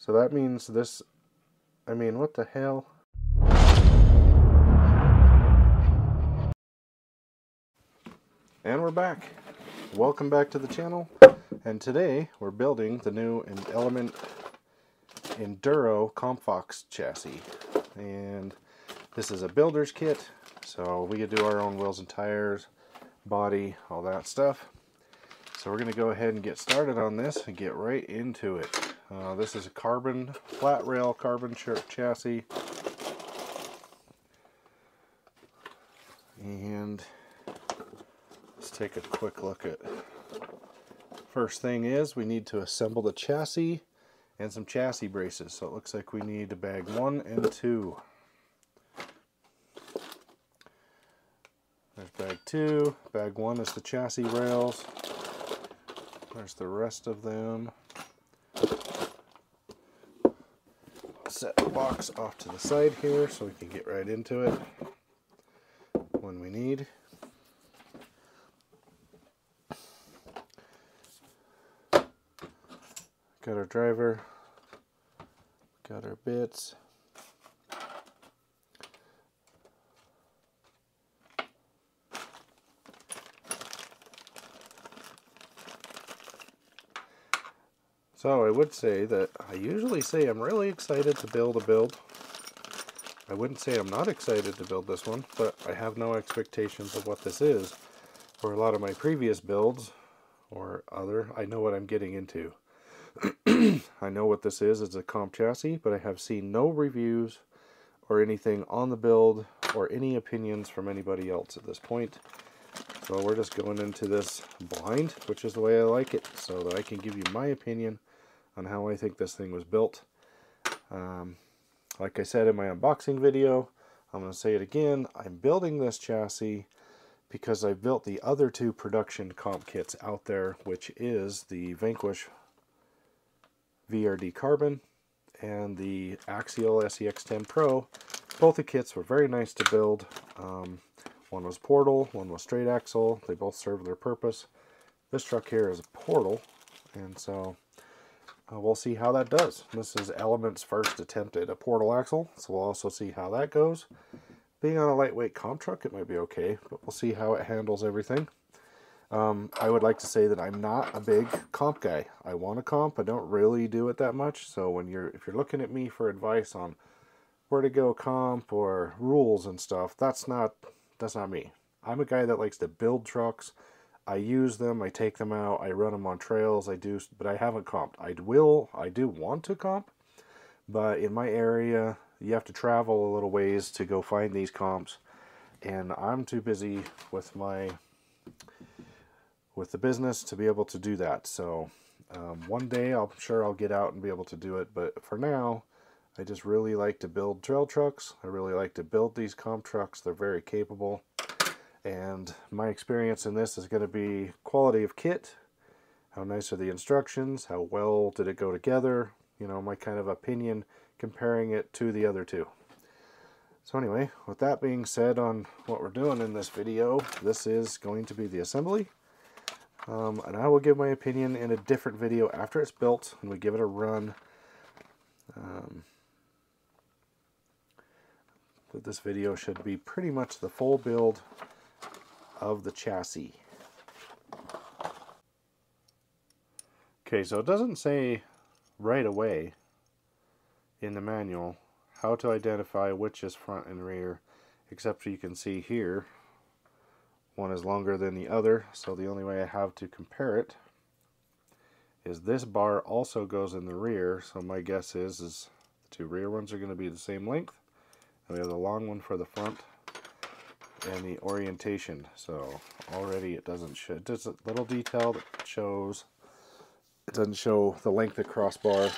So that means this, I mean, what the hell? And we're back. Welcome back to the channel. And today we're building the new Element Enduro Compfox chassis. And this is a builder's kit. So we could do our own wheels and tires, body, all that stuff. So we're going to go ahead and get started on this and get right into it. Uh, this is a carbon, flat rail carbon chassis. And let's take a quick look at first thing is we need to assemble the chassis and some chassis braces. So it looks like we need a bag one and two. There's bag two. Bag one is the chassis rails. There's the rest of them. Set the box off to the side here so we can get right into it when we need. Got our driver, got our bits. So I would say that I usually say I'm really excited to build a build. I wouldn't say I'm not excited to build this one, but I have no expectations of what this is. For a lot of my previous builds, or other, I know what I'm getting into. I know what this is, it's a comp chassis, but I have seen no reviews or anything on the build or any opinions from anybody else at this point. So we're just going into this blind, which is the way I like it, so that I can give you my opinion on how I think this thing was built. Um, like I said in my unboxing video, I'm going to say it again, I'm building this chassis because I built the other two production comp kits out there, which is the Vanquish VRD Carbon and the Axial SCX10 Pro. Both the kits were very nice to build. Um, one was portal, one was straight axle. They both serve their purpose. This truck here is a portal, and so uh, we'll see how that does. This is Element's first attempt at a portal axle, so we'll also see how that goes. Being on a lightweight comp truck, it might be okay, but we'll see how it handles everything. Um, I would like to say that I'm not a big comp guy. I want a comp, I don't really do it that much, so when you're if you're looking at me for advice on where to go comp or rules and stuff, that's not that's not me. I'm a guy that likes to build trucks, I use them, I take them out, I run them on trails, I do, but I haven't comped. I will, I do want to comp, but in my area, you have to travel a little ways to go find these comps, and I'm too busy with my, with the business to be able to do that. So um, one day I'm sure I'll get out and be able to do it, but for now, I just really like to build trail trucks. I really like to build these comp trucks. They're very capable and my experience in this is going to be quality of kit, how nice are the instructions, how well did it go together, you know, my kind of opinion comparing it to the other two. So anyway, with that being said on what we're doing in this video, this is going to be the assembly. Um, and I will give my opinion in a different video after it's built and we give it a run. Um, but this video should be pretty much the full build of the chassis. Okay, so it doesn't say right away in the manual how to identify which is front and rear, except you can see here one is longer than the other, so the only way I have to compare it is this bar also goes in the rear, so my guess is, is the two rear ones are going to be the same length, and we have the long one for the front, and the orientation. So already it doesn't show, it does a little detail that shows, it doesn't show the length of crossbar.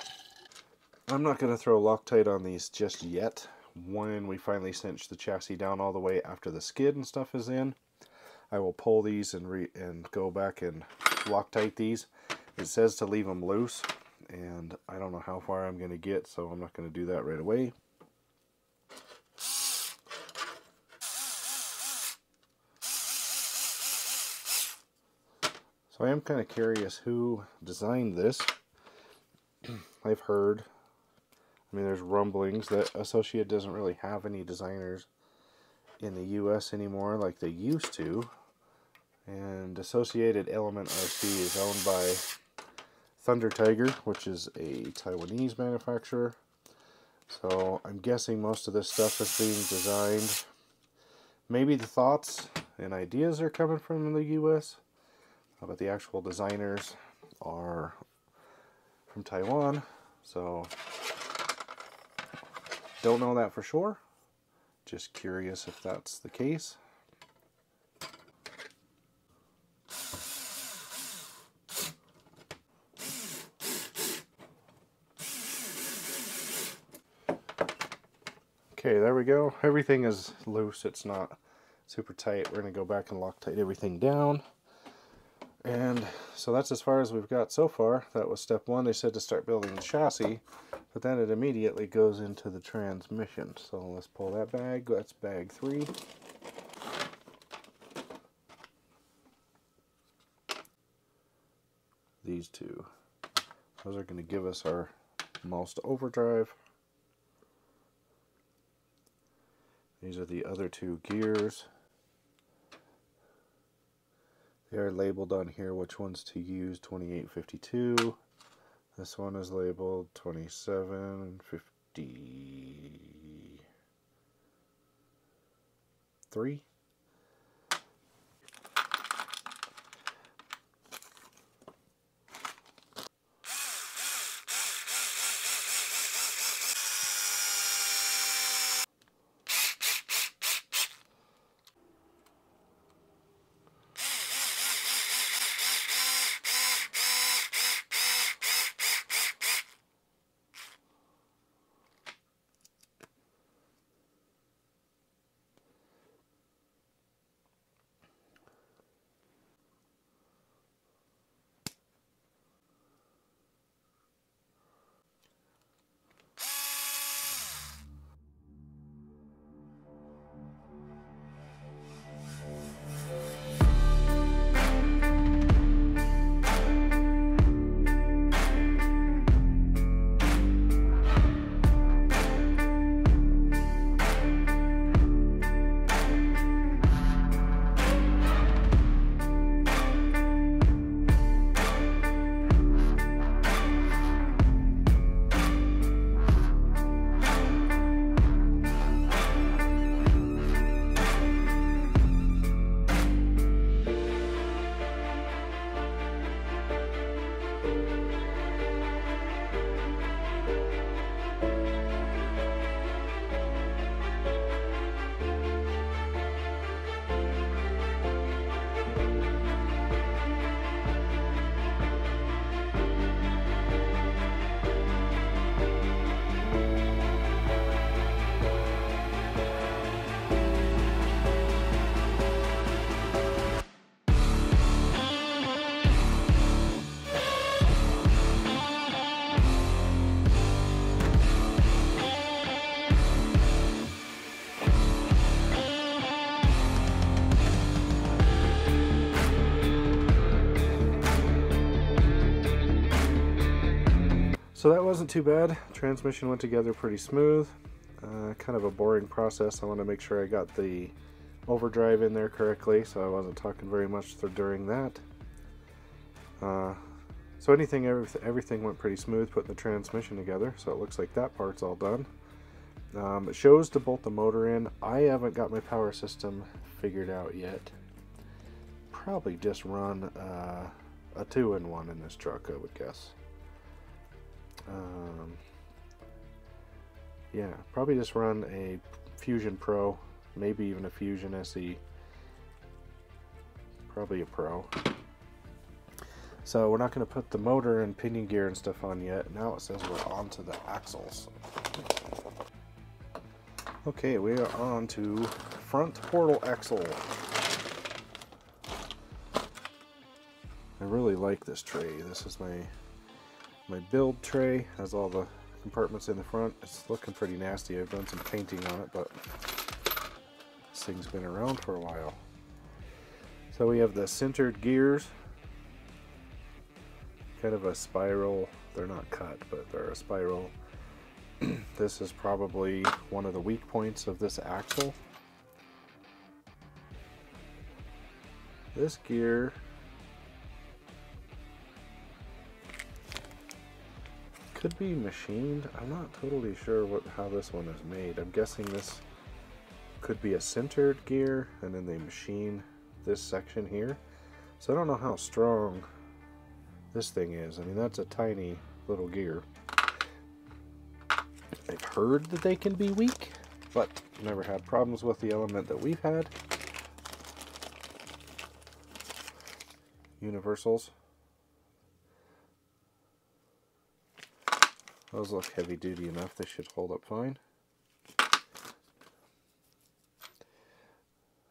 I'm not going to throw Loctite on these just yet. When we finally cinch the chassis down all the way after the skid and stuff is in, I will pull these and, re and go back and Loctite these. It says to leave them loose, and I don't know how far I'm going to get, so I'm not going to do that right away. I am kind of curious who designed this. I've heard I mean, there's rumblings that Associate doesn't really have any designers in the U.S. anymore like they used to. And Associated Element RC is owned by Thunder Tiger, which is a Taiwanese manufacturer. So I'm guessing most of this stuff is being designed. Maybe the thoughts and ideas are coming from the U.S., but the actual designers are from Taiwan. So don't know that for sure. Just curious if that's the case. Okay, there we go. Everything is loose. It's not super tight. We're going to go back and Loctite everything down. And so that's as far as we've got so far. That was step one. They said to start building the chassis, but then it immediately goes into the transmission. So let's pull that bag. That's bag three. These two. Those are going to give us our most overdrive. These are the other two gears. They are labeled on here which ones to use 2852. This one is labeled 2753. So that wasn't too bad. Transmission went together pretty smooth. Uh, kind of a boring process. I want to make sure I got the overdrive in there correctly, so I wasn't talking very much during that. Uh, so anything, everything went pretty smooth putting the transmission together, so it looks like that part's all done. Um, it shows to bolt the motor in. I haven't got my power system figured out yet. Probably just run uh, a two-in-one in this truck, I would guess. Um, yeah, probably just run a Fusion Pro, maybe even a Fusion SE. Probably a Pro. So we're not going to put the motor and pinion gear and stuff on yet. Now it says we're on to the axles. Okay, we are on to front portal axle. I really like this tray. This is my my build tray has all the compartments in the front. It's looking pretty nasty. I've done some painting on it, but this thing's been around for a while. So we have the sintered gears, kind of a spiral. They're not cut, but they're a spiral this is probably one of the weak points of this axle. This gear could be machined. I'm not totally sure what how this one is made. I'm guessing this could be a sintered gear and then they machine this section here. So I don't know how strong this thing is. I mean, that's a tiny little gear. I've heard that they can be weak, but never had problems with the element that we've had. Universals. Those look heavy duty enough, they should hold up fine.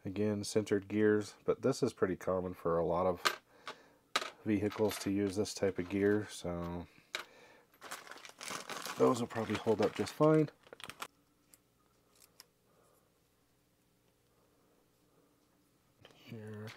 Again, sintered gears, but this is pretty common for a lot of vehicles to use this type of gear, so those will probably hold up just fine. Here.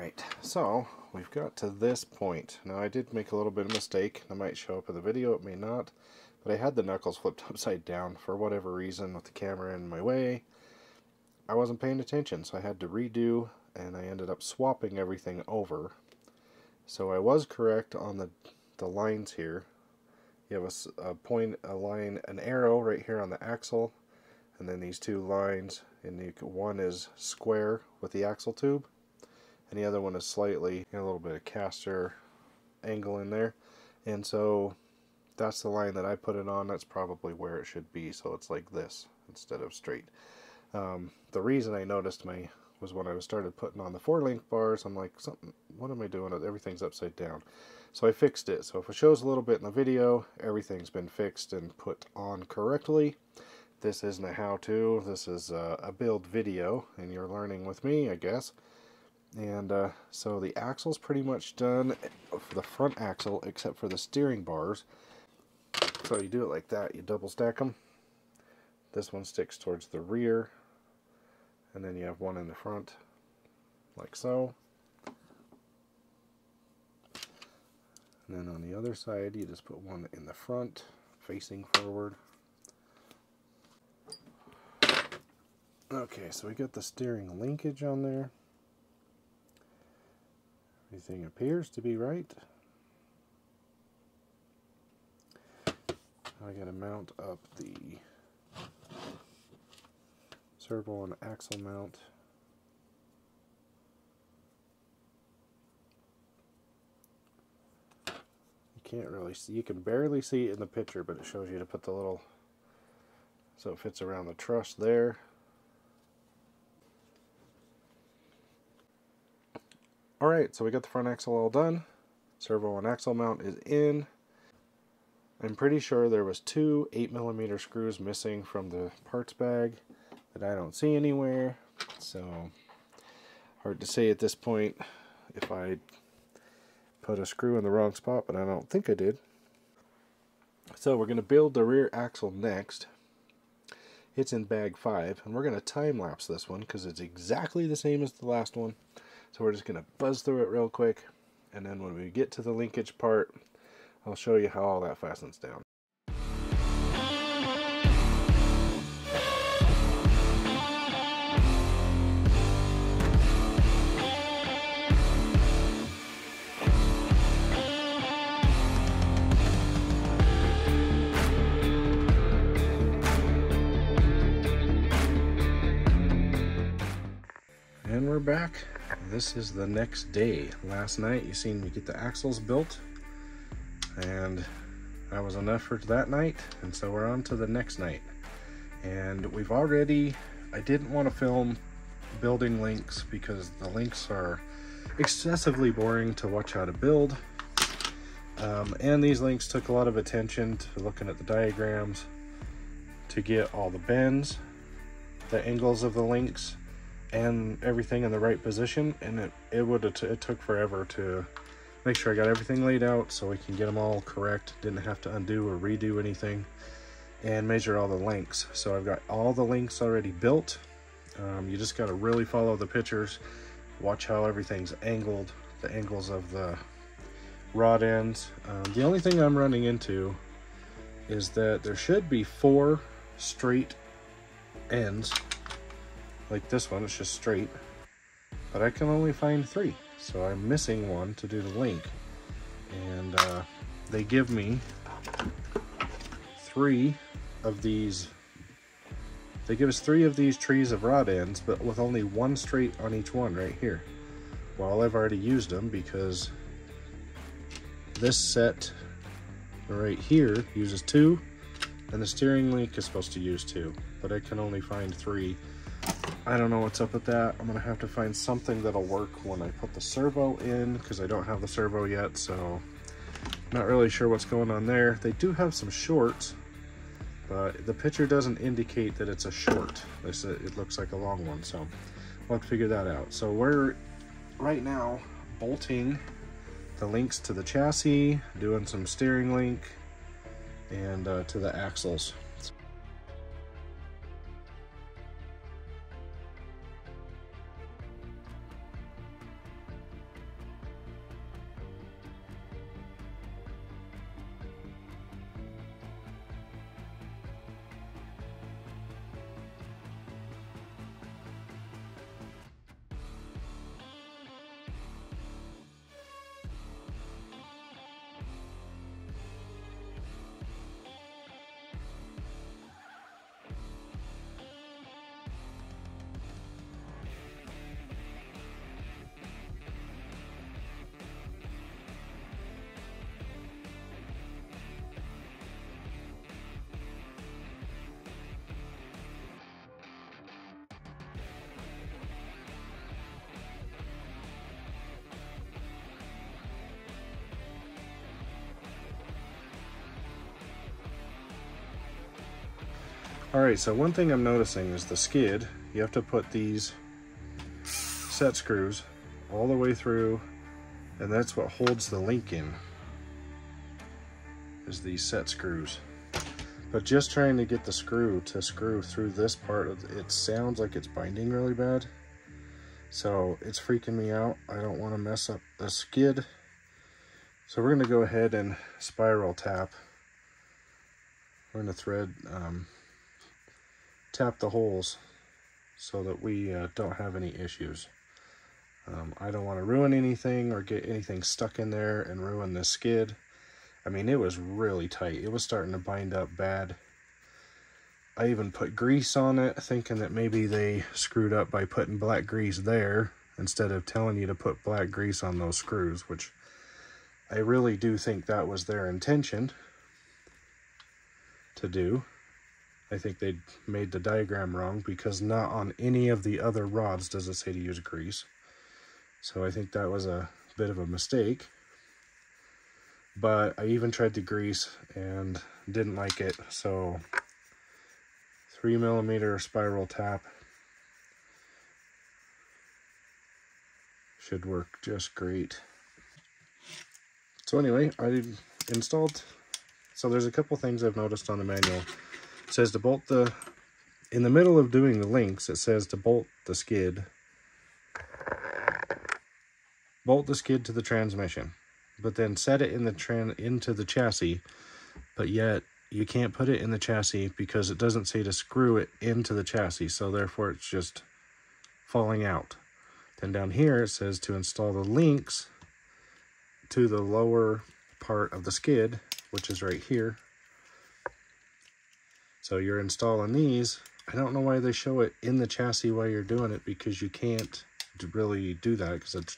Alright, so we've got to this point. Now I did make a little bit of mistake. It might show up in the video, it may not. But I had the knuckles flipped upside down for whatever reason with the camera in my way. I wasn't paying attention, so I had to redo, and I ended up swapping everything over. So I was correct on the, the lines here. You have a, a point, a line, an arrow right here on the axle, and then these two lines, and one is square with the axle tube, and the other one is slightly a little bit of caster angle in there. And so that's the line that I put it on. That's probably where it should be. So it's like this instead of straight. Um, the reason I noticed my was when I started putting on the four link bars I'm like something what am I doing? Everything's upside down. So I fixed it. So if it shows a little bit in the video everything's been fixed and put on correctly. This isn't a how-to. This is a, a build video and you're learning with me I guess and uh, so the axle's pretty much done for the front axle except for the steering bars. So you do it like that, you double stack them. This one sticks towards the rear and then you have one in the front like so. And then on the other side you just put one in the front facing forward. Okay, so we got the steering linkage on there. Everything appears to be right. I gotta mount up the servo and axle mount. You can't really see, you can barely see it in the picture, but it shows you to put the little, so it fits around the truss there. Alright, so we got the front axle all done. Servo and axle mount is in. I'm pretty sure there was two 8mm screws missing from the parts bag that I don't see anywhere. So, hard to say at this point if I put a screw in the wrong spot, but I don't think I did. So we're going to build the rear axle next. It's in bag 5, and we're going to time-lapse this one because it's exactly the same as the last one. So we're just going to buzz through it real quick. And then when we get to the linkage part, I'll show you how all that fastens down. And we're back this is the next day. Last night you seen me get the axles built and that was enough for that night and so we're on to the next night. And we've already, I didn't want to film building links because the links are excessively boring to watch how to build. Um, and these links took a lot of attention to looking at the diagrams to get all the bends, the angles of the links, and everything in the right position. And it, it would it took forever to make sure I got everything laid out so we can get them all correct. Didn't have to undo or redo anything and measure all the links. So I've got all the links already built. Um, you just got to really follow the pictures, watch how everything's angled, the angles of the rod ends. Um, the only thing I'm running into is that there should be four straight ends. Like this one, it's just straight. But I can only find three. So I'm missing one to do the link. And uh, they give me three of these they give us three of these trees of rod ends but with only one straight on each one right here well I've already used them because this set right here uses two and the steering link is supposed to use two but I can only find three I don't know what's up with that I'm gonna have to find something that'll work when I put the servo in because I don't have the servo yet so not really sure what's going on there they do have some shorts but the picture doesn't indicate that it's a short. It looks like a long one, so we'll have to figure that out. So we're right now bolting the links to the chassis, doing some steering link, and uh, to the axles. All right, so one thing I'm noticing is the skid, you have to put these set screws all the way through, and that's what holds the link in, is these set screws. But just trying to get the screw to screw through this part, of it sounds like it's binding really bad. So it's freaking me out. I don't want to mess up the skid. So we're going to go ahead and spiral tap. We're going to thread um, tap the holes so that we uh, don't have any issues. Um, I don't want to ruin anything or get anything stuck in there and ruin the skid. I mean, it was really tight. It was starting to bind up bad. I even put grease on it, thinking that maybe they screwed up by putting black grease there instead of telling you to put black grease on those screws, which I really do think that was their intention to do. I think they made the diagram wrong because not on any of the other rods does it say to use grease. So I think that was a bit of a mistake. But I even tried to grease and didn't like it. So three millimeter spiral tap should work just great. So anyway, I installed, so there's a couple things I've noticed on the manual. It says to bolt the, in the middle of doing the links, it says to bolt the skid. Bolt the skid to the transmission, but then set it in the tran into the chassis, but yet you can't put it in the chassis because it doesn't say to screw it into the chassis, so therefore it's just falling out. Then down here it says to install the links to the lower part of the skid, which is right here, so you're installing these. I don't know why they show it in the chassis while you're doing it because you can't really do that because it's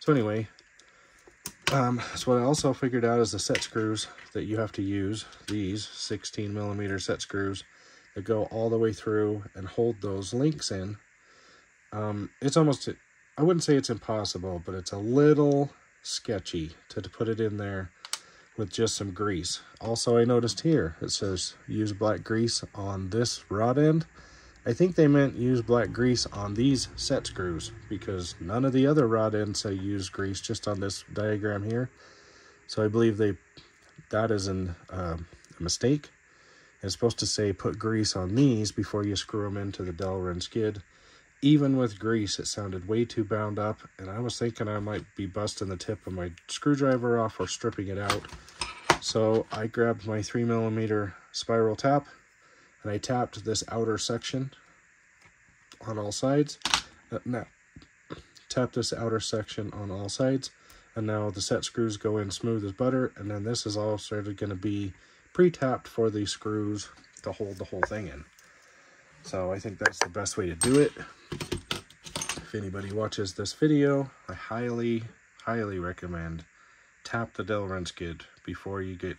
so anyway um, so what I also figured out is the set screws that you have to use these 16 millimeter set screws that go all the way through and hold those links in um, it's almost I wouldn't say it's impossible but it's a little sketchy to, to put it in there with just some grease. Also, I noticed here, it says use black grease on this rod end. I think they meant use black grease on these set screws because none of the other rod ends say use grease just on this diagram here. So I believe they that is an, uh, a mistake. It's supposed to say put grease on these before you screw them into the Delrin skid. Even with grease, it sounded way too bound up, and I was thinking I might be busting the tip of my screwdriver off or stripping it out. So I grabbed my 3 millimeter spiral tap, and I tapped this outer section on all sides. Uh, now, tap this outer section on all sides, and now the set screws go in smooth as butter, and then this is all started going to be pre-tapped for the screws to hold the whole thing in. So I think that's the best way to do it. If anybody watches this video, I highly, highly recommend tap the Delrin skid before you get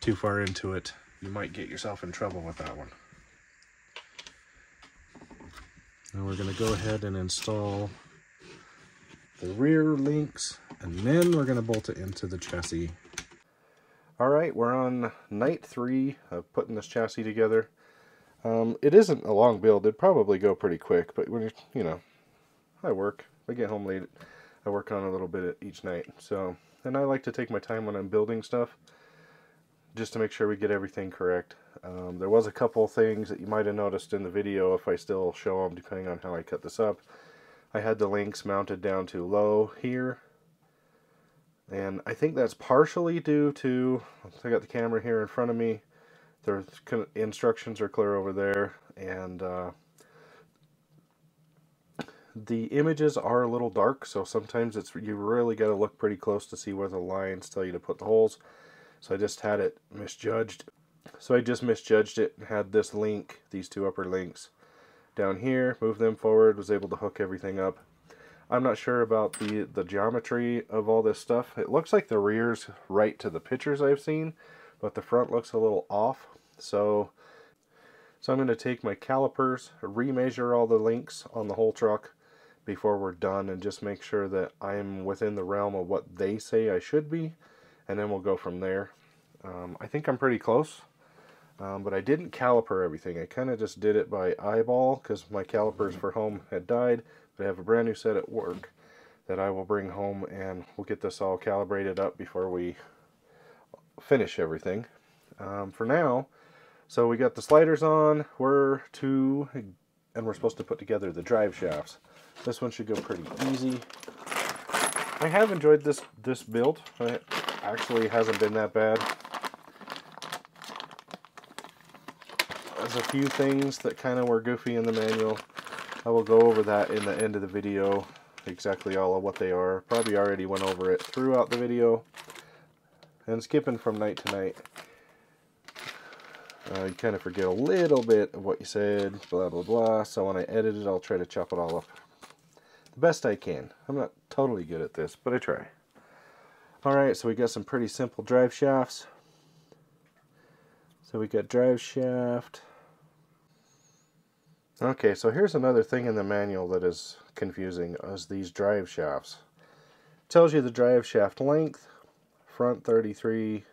too far into it. You might get yourself in trouble with that one. Now we're going to go ahead and install the rear links and then we're going to bolt it into the chassis. All right, we're on night three of putting this chassis together. Um, it isn't a long build. It'd probably go pretty quick, but when you, you know, I work. I get home late. I work on a little bit each night. So, and I like to take my time when I'm building stuff just to make sure we get everything correct. Um, there was a couple things that you might have noticed in the video if I still show them depending on how I cut this up. I had the links mounted down too low here. And I think that's partially due to, I got the camera here in front of me, the instructions are clear over there, and uh, the images are a little dark, so sometimes it's you really got to look pretty close to see where the lines tell you to put the holes. So I just had it misjudged. So I just misjudged it and had this link, these two upper links, down here, moved them forward, was able to hook everything up. I'm not sure about the, the geometry of all this stuff. It looks like the rear's right to the pictures I've seen, but the front looks a little off. So, so I'm going to take my calipers, remeasure all the links on the whole truck before we're done and just make sure that I'm within the realm of what they say I should be and then we'll go from there. Um, I think I'm pretty close, um, but I didn't caliper everything. I kind of just did it by eyeball because my calipers for home had died, but I have a brand new set at work that I will bring home and we'll get this all calibrated up before we finish everything. Um, for now, so we got the sliders on, we're to, and we're supposed to put together the drive shafts. This one should go pretty easy. I have enjoyed this, this build. It actually hasn't been that bad. There's a few things that kind of were goofy in the manual. I will go over that in the end of the video, exactly all of what they are. Probably already went over it throughout the video. And skipping from night to night, uh, you kind of forget a little bit of what you said, blah, blah, blah. So when I edit it, I'll try to chop it all up the best I can. I'm not totally good at this, but I try. Alright, so we got some pretty simple drive shafts. So we got drive shaft. Okay, so here's another thing in the manual that is confusing, is these drive shafts. It tells you the drive shaft length, front 33,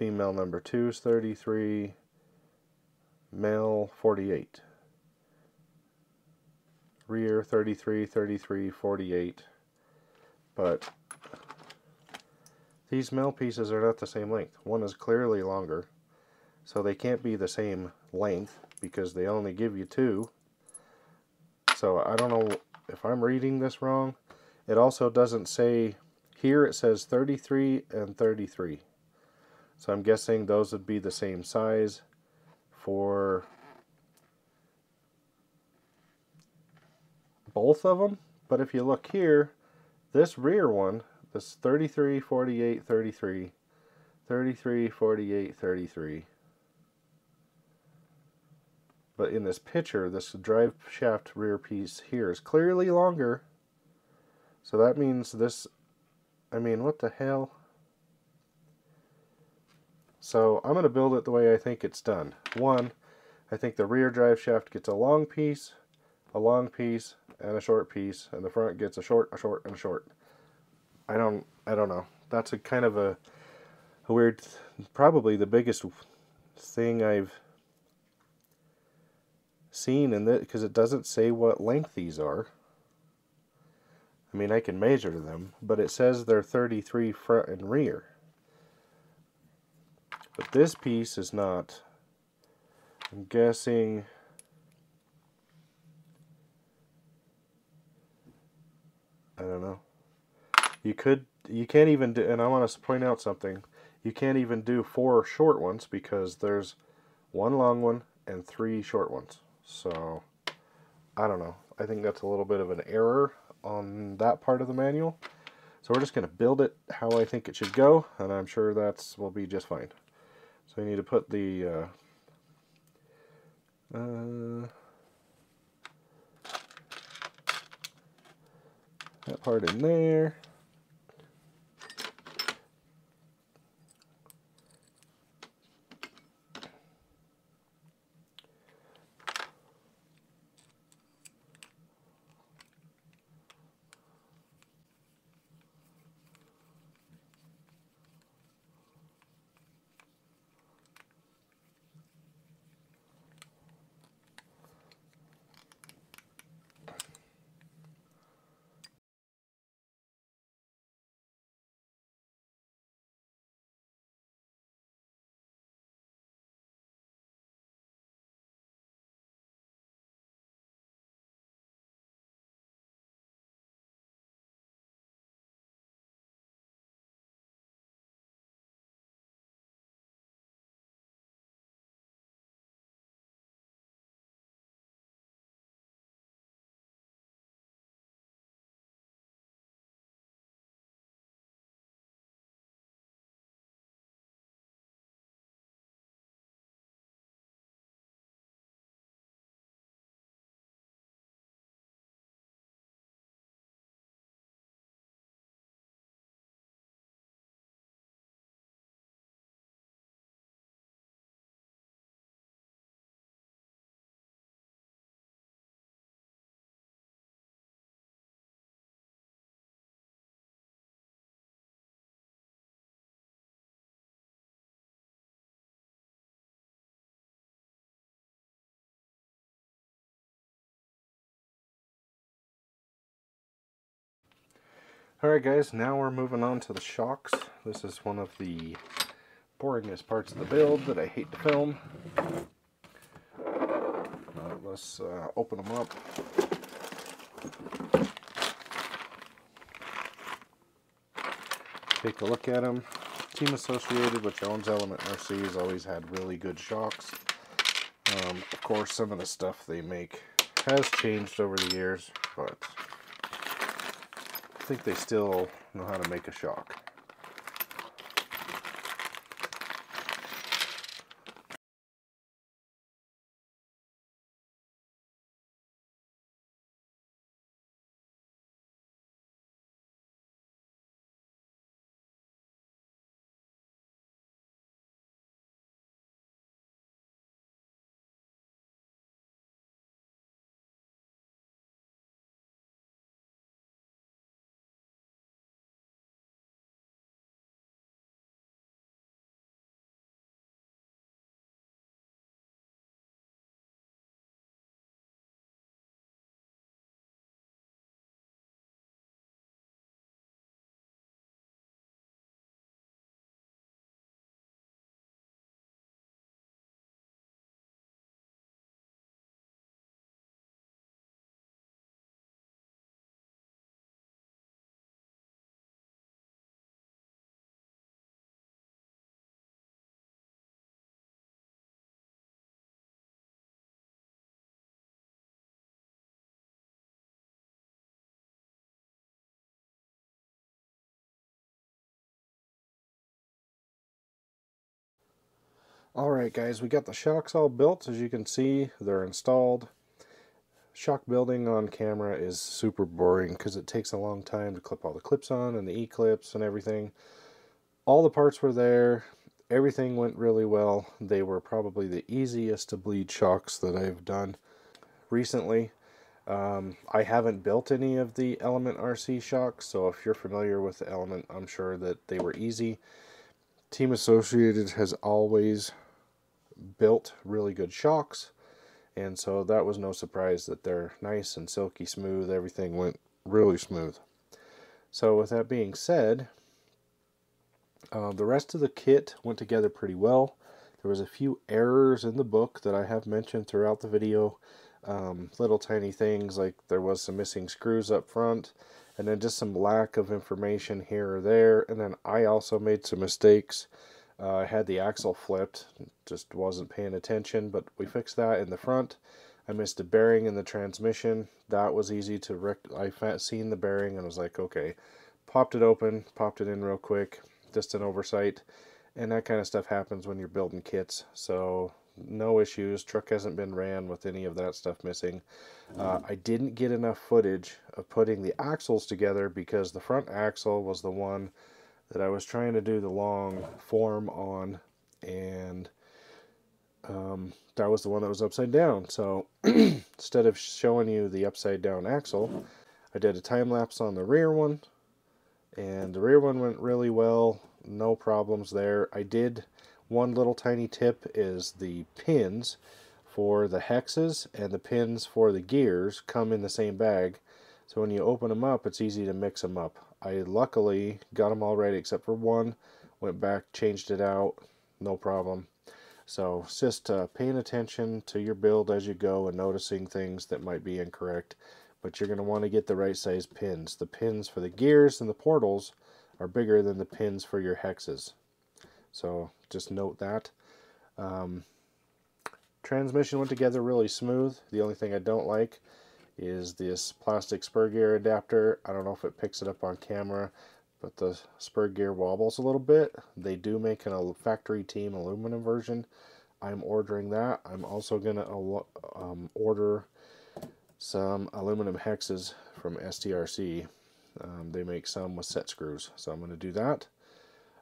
Female number 2 is 33. Male 48. Rear 33, 33, 48. But these male pieces are not the same length. One is clearly longer. So they can't be the same length because they only give you two. So I don't know if I'm reading this wrong. It also doesn't say, here it says 33 and 33. So I'm guessing those would be the same size for both of them. But if you look here, this rear one, this 33, 48, 33, 33, 48, 33. But in this picture, this drive shaft rear piece here is clearly longer. So that means this, I mean, what the hell? So I'm going to build it the way I think it's done. One, I think the rear drive shaft gets a long piece, a long piece, and a short piece, and the front gets a short, a short, and a short. I don't, I don't know. that's a kind of a, a weird, probably the biggest thing I've seen in that because it doesn't say what length these are. I mean, I can measure them, but it says they're 33 front and rear. But this piece is not. I'm guessing. I don't know. You could, you can't even do, and I want to point out something. You can't even do four short ones because there's one long one and three short ones. So, I don't know. I think that's a little bit of an error on that part of the manual. So we're just going to build it how I think it should go, and I'm sure that's will be just fine. So we need to put the uh, uh, that part in there. Alright guys, now we're moving on to the shocks. This is one of the boringest parts of the build that I hate to film. Uh, let's uh, open them up. Take a look at them. Team Associated, which owns Element RC, has always had really good shocks. Um, of course, some of the stuff they make has changed over the years, but think they still know how to make a shock. Alright guys, we got the shocks all built. As you can see, they're installed. Shock building on camera is super boring because it takes a long time to clip all the clips on and the E-clips and everything. All the parts were there. Everything went really well. They were probably the easiest to bleed shocks that I've done recently. Um, I haven't built any of the Element RC shocks, so if you're familiar with the Element, I'm sure that they were easy. Team Associated has always built really good shocks, and so that was no surprise that they're nice and silky smooth. Everything went really smooth. So with that being said, uh, the rest of the kit went together pretty well. There was a few errors in the book that I have mentioned throughout the video. Um, little tiny things like there was some missing screws up front and then just some lack of information here or there. And then I also made some mistakes. Uh, I had the axle flipped, just wasn't paying attention, but we fixed that in the front. I missed a bearing in the transmission. That was easy to rec I seen the bearing and was like, okay, popped it open, popped it in real quick, just an oversight. And that kind of stuff happens when you're building kits. So no issues. Truck hasn't been ran with any of that stuff missing. Uh, I didn't get enough footage of putting the axles together because the front axle was the one that I was trying to do the long form on and um, that was the one that was upside down. So instead of showing you the upside down axle, I did a time lapse on the rear one and the rear one went really well. No problems there. I did one little tiny tip is the pins for the hexes and the pins for the gears come in the same bag. So when you open them up, it's easy to mix them up. I luckily got them all right except for one. Went back, changed it out, no problem. So just uh, paying attention to your build as you go and noticing things that might be incorrect. But you're going to want to get the right size pins. The pins for the gears and the portals are bigger than the pins for your hexes. So just note that. Um, transmission went together really smooth. The only thing I don't like is this plastic spur gear adapter. I don't know if it picks it up on camera, but the spur gear wobbles a little bit. They do make an factory team aluminum version. I'm ordering that. I'm also going to um, order some aluminum hexes from STRC. Um, they make some with set screws, so I'm going to do that.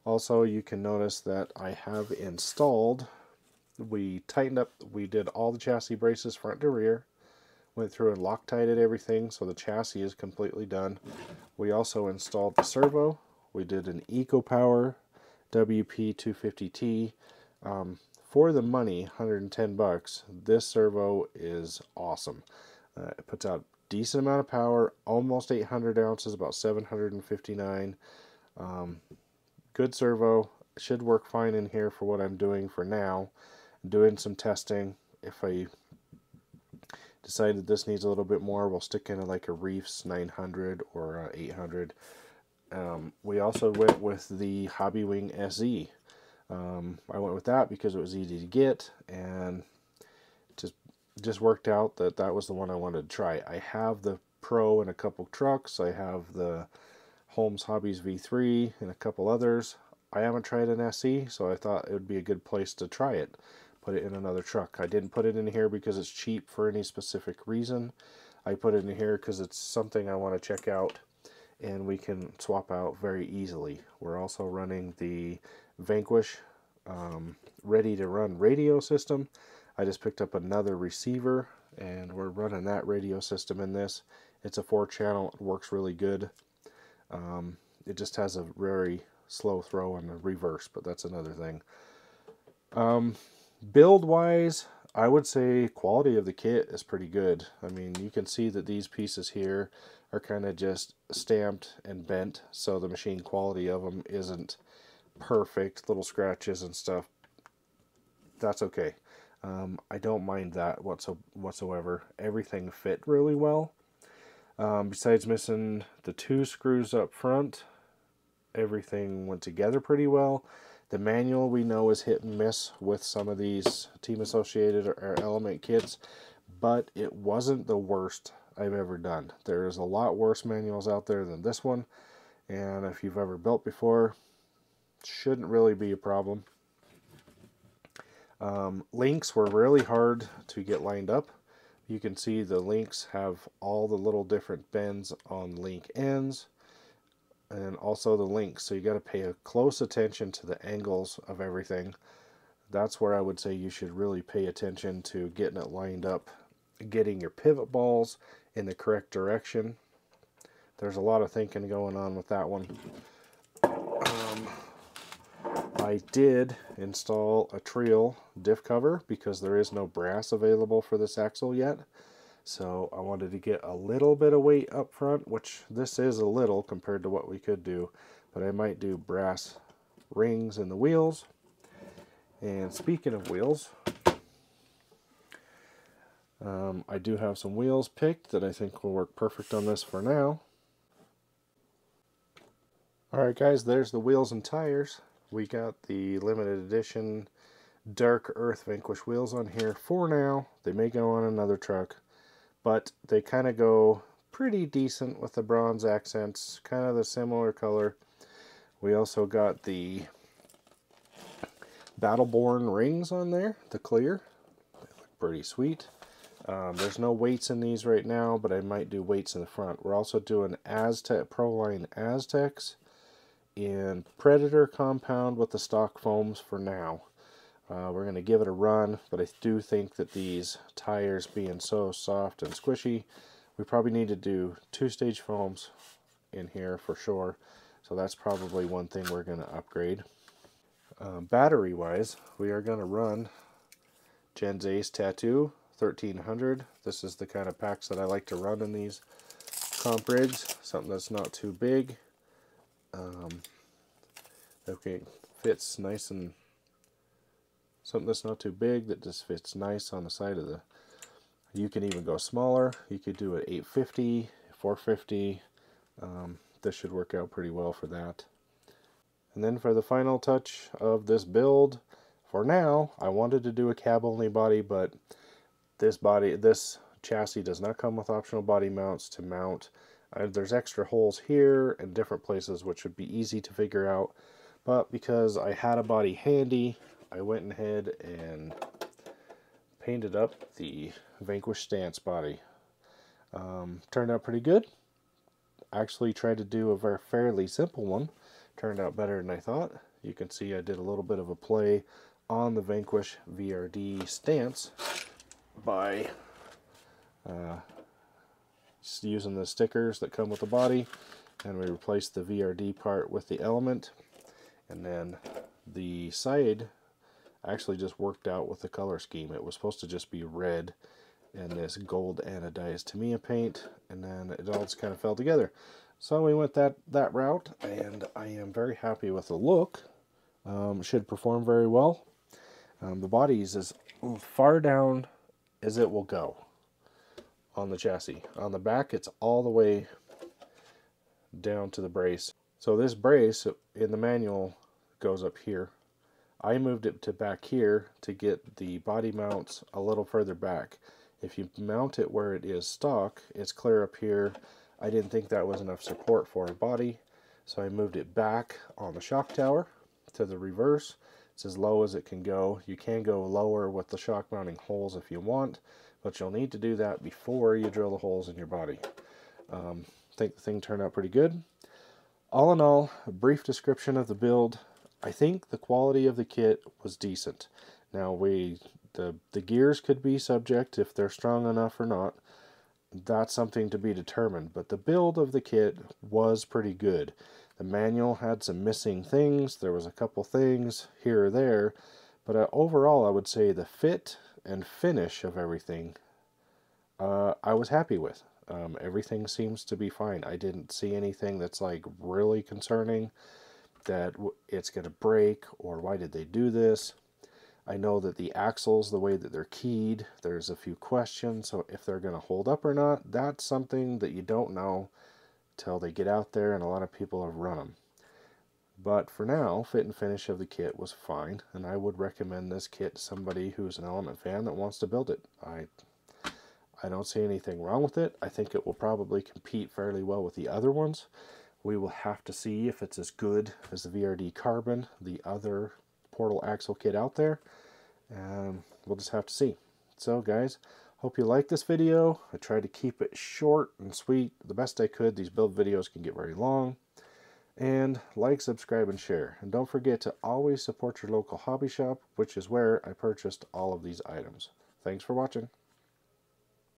Also, you can notice that I have installed, we tightened up, we did all the chassis braces front to rear, went through and Loctited everything so the chassis is completely done. We also installed the servo. We did an EcoPower WP250T. Um, for the money, 110 bucks, this servo is awesome. Uh, it puts out decent amount of power, almost 800 ounces, about 759. Um, good servo. Should work fine in here for what I'm doing for now. doing some testing. If I decide that this needs a little bit more, we'll stick in like a Reefs 900 or 800. Um, we also went with the Hobbywing SE. Um, I went with that because it was easy to get and just just worked out that that was the one I wanted to try. I have the Pro in a couple trucks. I have the Holmes Hobbies V3 and a couple others. I haven't tried an SE, so I thought it would be a good place to try it. Put it in another truck. I didn't put it in here because it's cheap for any specific reason. I put it in here because it's something I want to check out and we can swap out very easily. We're also running the Vanquish um, ready to run radio system. I just picked up another receiver and we're running that radio system in this. It's a four channel, it works really good. Um, it just has a very slow throw and a reverse, but that's another thing. Um, build wise, I would say quality of the kit is pretty good. I mean, you can see that these pieces here are kind of just stamped and bent, so the machine quality of them isn't perfect, little scratches and stuff. That's okay. Um, I don't mind that whatso whatsoever. Everything fit really well. Um, besides missing the two screws up front, everything went together pretty well. The manual we know is hit and miss with some of these team associated or element kits, but it wasn't the worst I've ever done. There's a lot worse manuals out there than this one, and if you've ever built before, shouldn't really be a problem. Um, links were really hard to get lined up you can see the links have all the little different bends on link ends and also the links so you got to pay a close attention to the angles of everything that's where I would say you should really pay attention to getting it lined up getting your pivot balls in the correct direction. There's a lot of thinking going on with that one. I did install a Treal diff cover because there is no brass available for this axle yet. So I wanted to get a little bit of weight up front, which this is a little compared to what we could do. But I might do brass rings in the wheels. And speaking of wheels, um, I do have some wheels picked that I think will work perfect on this for now. Alright guys, there's the wheels and tires. We got the limited edition dark earth vanquish wheels on here for now. They may go on another truck but they kind of go pretty decent with the bronze accents, kind of the similar color. We also got the Battleborn rings on there, the clear. They look pretty sweet. Um, there's no weights in these right now, but I might do weights in the front. We're also doing Aztek Proline Azteks in Predator compound with the stock foams for now. Uh, we're going to give it a run, but I do think that these tires being so soft and squishy, we probably need to do two-stage foams in here for sure. So that's probably one thing we're going to upgrade. Um, Battery-wise, we are going to run Gens Ace Tattu 1300. This is the kind of packs that I like to run in these comp rigs. Something that's not too big. Um, okay, fits nice and something that's not too big that just fits nice on the side of the you can even go smaller. You could do it 850 450 um, this should work out pretty well for that. And then for the final touch of this build for now I wanted to do a cab only body but this body this chassis does not come with optional body mounts to mount uh, there's extra holes here and different places which would be easy to figure out but because I had a body handy I went ahead and painted up the Vanquish stance body. Um, turned out pretty good. Actually tried to do a very fairly simple one. Turned out better than I thought. You can see I did a little bit of a play on the Vanquish VRD stance by uh, using the stickers that come with the body and we replaced the VRD part with the element and then the side actually just worked out with the color scheme. It was supposed to just be red and this gold anodized Tamiya paint, and then it all just kind of fell together. So we went that, that route, and I am very happy with the look. Um, should perform very well. Um, the body is as far down as it will go on the chassis. On the back, it's all the way down to the brace. So this brace in the manual goes up here I moved it to back here to get the body mounts a little further back. If you mount it where it is stock, it's clear up here. I didn't think that was enough support for a body, so I moved it back on the shock tower to the reverse. It's as low as it can go. You can go lower with the shock mounting holes if you want, but you'll need to do that before you drill the holes in your body. Um, I think the thing turned out pretty good. All in all, a brief description of the build. I think the quality of the kit was decent. Now we the the gears could be subject if they're strong enough or not. That's something to be determined, but the build of the kit was pretty good. The manual had some missing things. There was a couple things here or there, but uh, overall I would say the fit and finish of everything uh, I was happy with. Um, everything seems to be fine. I didn't see anything that's like really concerning that it's going to break or why did they do this. I know that the axles, the way that they're keyed, there's a few questions. So if they're going to hold up or not, that's something that you don't know till they get out there and a lot of people have run them. But for now, fit and finish of the kit was fine, and I would recommend this kit to somebody who's an Element fan that wants to build it. I I don't see anything wrong with it. I think it will probably compete fairly well with the other ones. We will have to see if it's as good as the VRD Carbon, the other portal axle kit out there. And we'll just have to see. So guys, hope you like this video. I tried to keep it short and sweet the best I could. These build videos can get very long. And like, subscribe, and share. And don't forget to always support your local hobby shop, which is where I purchased all of these items. Thanks for watching.